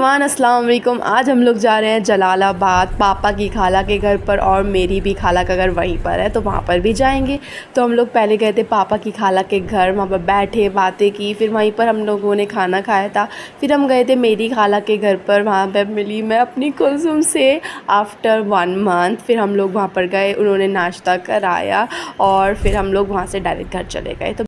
Everyone, अस्सलाम वालेकुम। आज हम लोग जा रहे हैं जलालाबाद। पापा की खाला के घर पर और मेरी भी खाला का घर वहीं पर है तो वहाँ पर भी जाएँगे। तो हम लोग पहले गए थे पापा की खाला के घर, वहाँ पर बैठे, बातें की, फिर वहीं पर हम लोगों ने खाना खाया था। फिर हम गए थे मेरी खाला के घर पर, वहाँ पर मिली मैं अपनी कुलसुम से। आफ्टर वन मंथ फिर हम लोग वहाँ पर गए, उन्होंने नाश्ता कराया और फिर हम लोग वहाँ से डायरेक्ट घर चले गए। तो